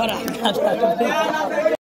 バラ。